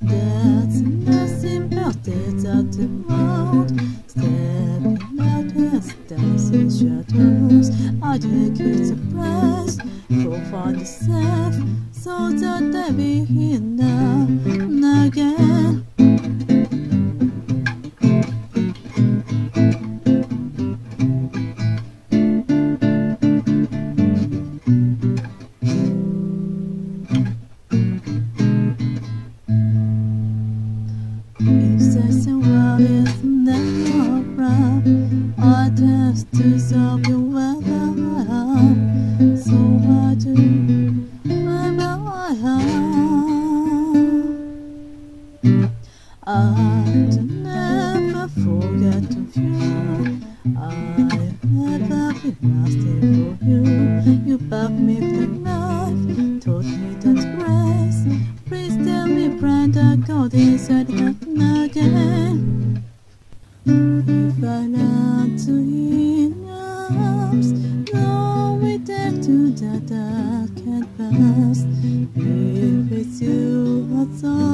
That's nothing but it's out shadows I take it surprise For find the safe So that I be here now and again. If there's a world is never around To solve your weather So I do I never forget of you. I've never been nasty for you. You back me with a Taught me that grace Please tell me, friend, I got inside heaven again. Arms, no we take to the dark and past. If it's you, that's all.